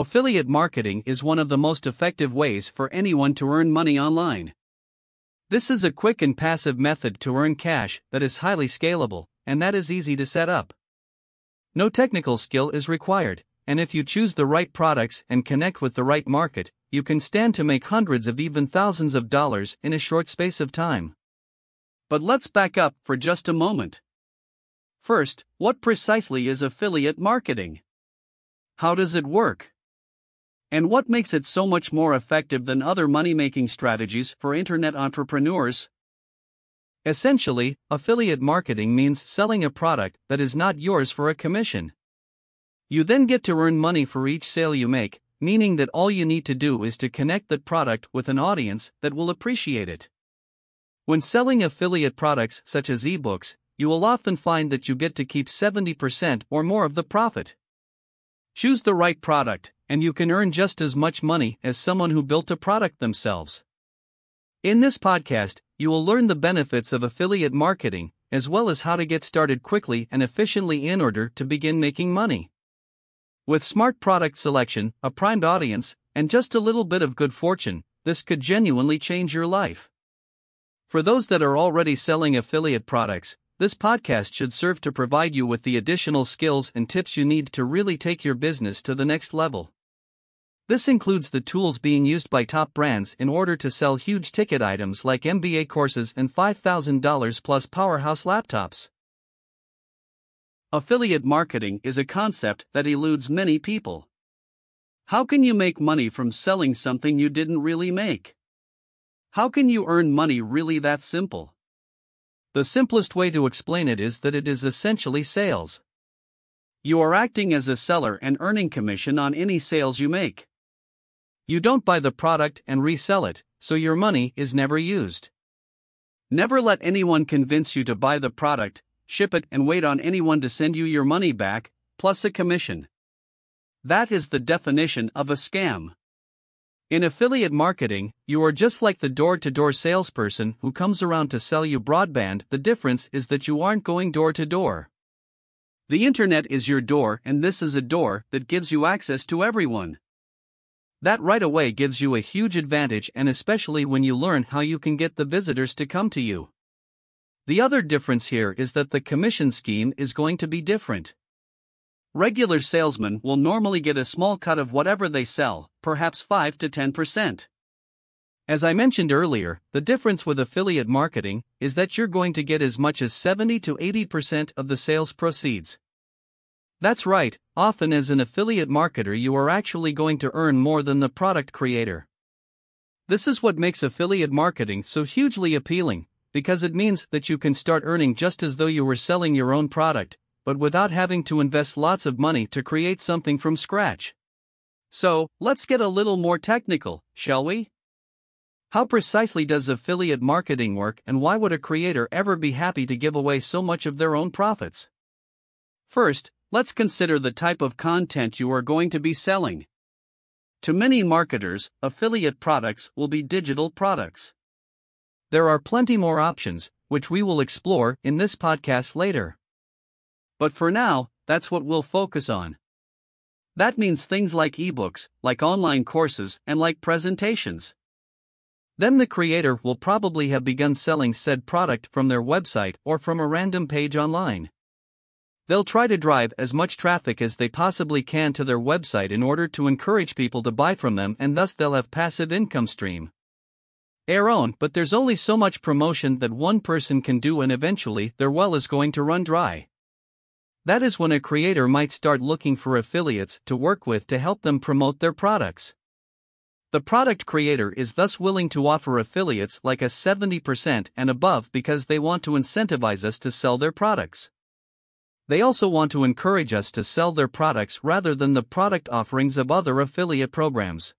Affiliate marketing is one of the most effective ways for anyone to earn money online. This is a quick and passive method to earn cash that is highly scalable, and that is easy to set up. No technical skill is required, and if you choose the right products and connect with the right market, you can stand to make hundreds of even thousands of dollars in a short space of time. But let's back up for just a moment. First, what precisely is affiliate marketing? How does it work? And what makes it so much more effective than other money making strategies for internet entrepreneurs? Essentially, affiliate marketing means selling a product that is not yours for a commission. You then get to earn money for each sale you make, meaning that all you need to do is to connect that product with an audience that will appreciate it. When selling affiliate products such as ebooks, you will often find that you get to keep 70% or more of the profit. Choose the right product, and you can earn just as much money as someone who built a product themselves. In this podcast, you will learn the benefits of affiliate marketing, as well as how to get started quickly and efficiently in order to begin making money. With smart product selection, a primed audience, and just a little bit of good fortune, this could genuinely change your life. For those that are already selling affiliate products, this podcast should serve to provide you with the additional skills and tips you need to really take your business to the next level. This includes the tools being used by top brands in order to sell huge ticket items like MBA courses and $5,000 plus powerhouse laptops. Affiliate marketing is a concept that eludes many people. How can you make money from selling something you didn't really make? How can you earn money really that simple? The simplest way to explain it is that it is essentially sales. You are acting as a seller and earning commission on any sales you make. You don't buy the product and resell it, so your money is never used. Never let anyone convince you to buy the product, ship it, and wait on anyone to send you your money back, plus a commission. That is the definition of a scam. In affiliate marketing, you are just like the door to door salesperson who comes around to sell you broadband. The difference is that you aren't going door to door. The internet is your door, and this is a door that gives you access to everyone. That right away gives you a huge advantage, and especially when you learn how you can get the visitors to come to you. The other difference here is that the commission scheme is going to be different. Regular salesmen will normally get a small cut of whatever they sell, perhaps 5 to 10%. As I mentioned earlier, the difference with affiliate marketing is that you're going to get as much as 70 to 80% of the sales proceeds. That's right, often as an affiliate marketer, you are actually going to earn more than the product creator. This is what makes affiliate marketing so hugely appealing, because it means that you can start earning just as though you were selling your own product, but without having to invest lots of money to create something from scratch. So, let's get a little more technical, shall we? How precisely does affiliate marketing work, and why would a creator ever be happy to give away so much of their own profits? First, let's consider the type of content you are going to be selling. To many marketers, affiliate products will be digital products. There are plenty more options, which we will explore in this podcast later. But for now, that's what we'll focus on. That means things like ebooks, like online courses, and like presentations. Then the creator will probably have begun selling said product from their website or from a random page online. They'll try to drive as much traffic as they possibly can to their website in order to encourage people to buy from them and thus they'll have passive income stream. Aaron, but there's only so much promotion that one person can do and eventually their well is going to run dry. That is when a creator might start looking for affiliates to work with to help them promote their products. The product creator is thus willing to offer affiliates like a 70% and above because they want to incentivize us to sell their products. They also want to encourage us to sell their products rather than the product offerings of other affiliate programs.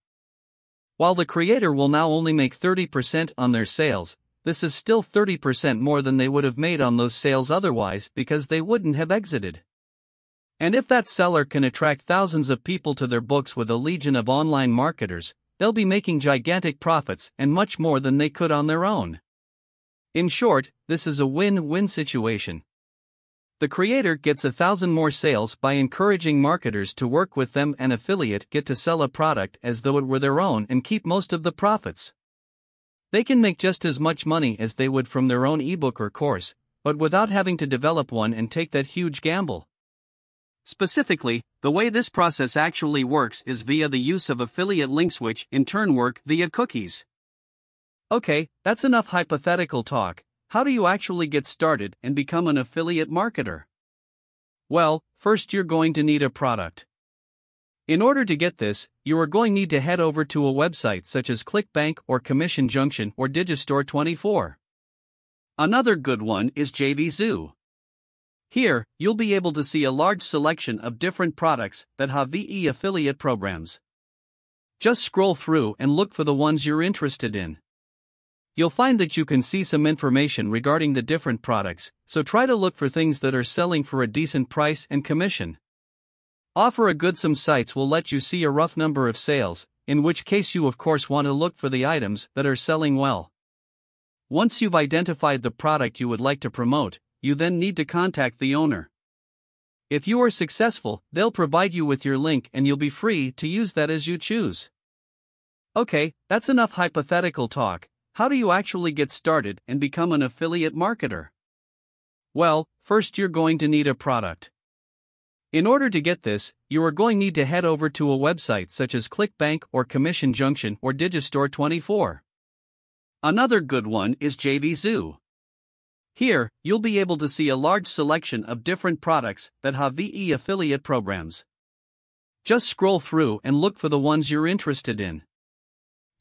While the creator will now only make 30% on their sales, this is still 30% more than they would have made on those sales otherwise because they wouldn't have exited. And if that seller can attract thousands of people to their books with a legion of online marketers, they'll be making gigantic profits and much more than they could on their own. In short, this is a win win situation. The creator gets a thousand more sales by encouraging marketers to work with them, and affiliate get to sell a product as though it were their own and keep most of the profits. They can make just as much money as they would from their own ebook or course, but without having to develop one and take that huge gamble. Specifically, the way this process actually works is via the use of affiliate links, which in turn work via cookies. Okay, that's enough hypothetical talk. How do you actually get started and become an affiliate marketer? Well, first you're going to need a product. In order to get this, you are going need to head over to a website such as ClickBank or Commission Junction or Digistore24. Another good one is JVZoo. Here, you'll be able to see a large selection of different products that have VE affiliate programs. Just scroll through and look for the ones you're interested in. You'll find that you can see some information regarding the different products, so try to look for things that are selling for a decent price and commission. Offer a good some sites will let you see a rough number of sales, in which case you of course want to look for the items that are selling well. Once you've identified the product you would like to promote, you then need to contact the owner. If you are successful, they'll provide you with your link and you'll be free to use that as you choose. Okay, that's enough hypothetical talk. How do you actually get started and become an affiliate marketer? Well, first you're going to need a product. In order to get this, you are going need to head over to a website such as ClickBank or Commission Junction or Digistore24. Another good one is JVZoo. Here, you'll be able to see a large selection of different products that have VE affiliate programs. Just scroll through and look for the ones you're interested in.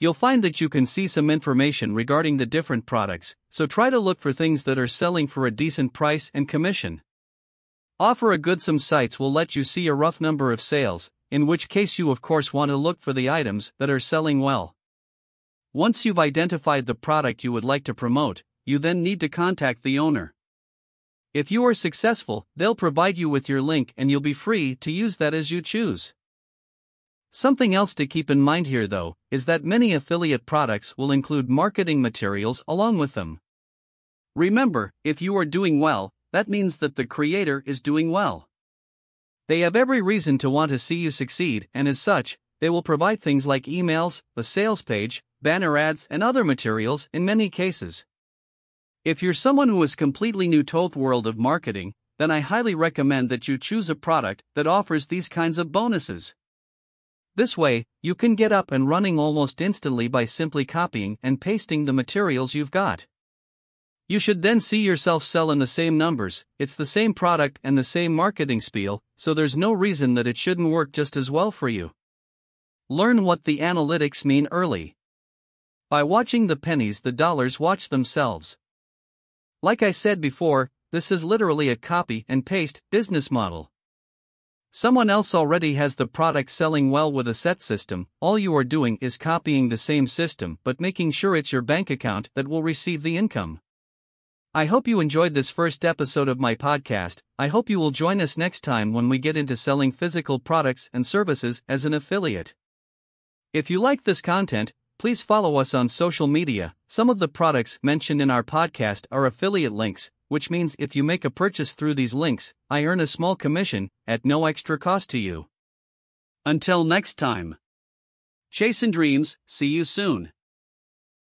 You'll find that you can see some information regarding the different products, so try to look for things that are selling for a decent price and commission. Offer a good some sites will let you see a rough number of sales, in which case you of course want to look for the items that are selling well. Once you've identified the product you would like to promote, you then need to contact the owner. If you are successful, they'll provide you with your link and you'll be free to use that as you choose. Something else to keep in mind here, though, is that many affiliate products will include marketing materials along with them. Remember, if you are doing well, that means that the creator is doing well. They have every reason to want to see you succeed, and as such, they will provide things like emails, a sales page, banner ads, and other materials in many cases. If you're someone who is completely new to the world of marketing, then I highly recommend that you choose a product that offers these kinds of bonuses. This way, you can get up and running almost instantly by simply copying and pasting the materials you've got. You should then see yourself sell in the same numbers, it's the same product and the same marketing spiel, so there's no reason that it shouldn't work just as well for you. Learn what the analytics mean early. By watching the pennies, the dollars watch themselves. Like I said before, this is literally a copy and paste business model. Someone else already has the product selling well with a set system, all you are doing is copying the same system but making sure it's your bank account that will receive the income. I hope you enjoyed this first episode of my podcast. I hope you will join us next time when we get into selling physical products and services as an affiliate. If you like this content, Please follow us on social media. Some of the products mentioned in our podcast are affiliate links, which means if you make a purchase through these links, I earn a small commission at no extra cost to you. Until next time. Chasing dreams, see you soon.